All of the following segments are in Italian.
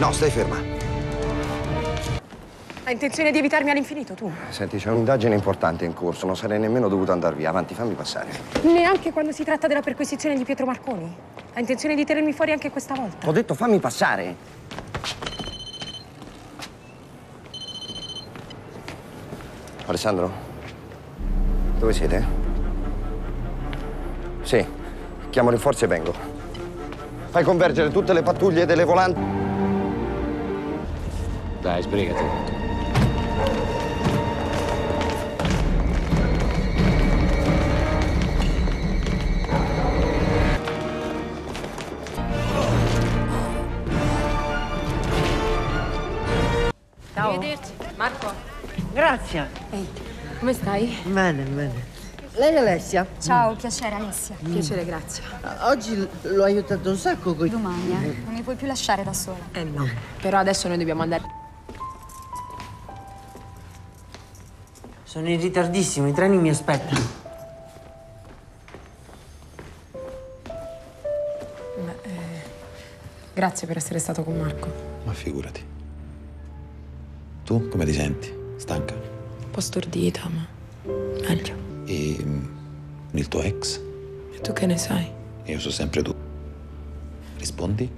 No, stai ferma. Hai intenzione di evitarmi all'infinito, tu? Senti, c'è un'indagine importante in corso. Non sarei nemmeno dovuto andare via. Avanti, fammi passare. Neanche quando si tratta della perquisizione di Pietro Marconi. Hai intenzione di tenermi fuori anche questa volta? Ho detto fammi passare. Alessandro? Dove siete? Sì, chiamo rinforzi e vengo. Fai convergere tutte le pattuglie delle volanti. Dai, sbrigati. Ciao. Arrivederci. Marco. Grazie. Ehi, come stai? Bene, bene. Lei è Alessia? Ciao, piacere Alessia. Piacere, grazie. Oggi l'ho aiutato un sacco con Domani, eh? Non mi puoi più lasciare da sola. Eh no. Però adesso noi dobbiamo andare. Sono in ritardissimo, i treni mi aspettano. Grazie per essere stato con Marco. Ma figurati. Tu come ti senti? Stanca? Un po' stordita, ma meglio. E mm, il tuo ex? E tu che ne sai? Io so sempre tu. Rispondi?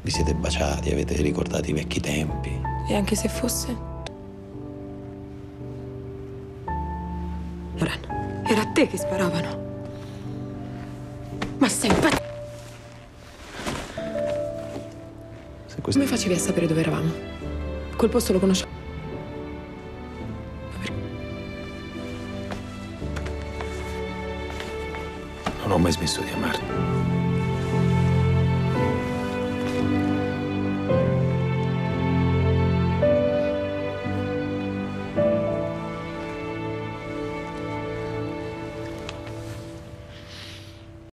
Vi siete baciati, avete ricordato i vecchi tempi. E anche se fosse? Loren, era a te che sparavano. Ma sei impazzito! Se questo... Come facevi a sapere dove eravamo? Quel posto lo conoscevo. Non ho mai smesso di amarti.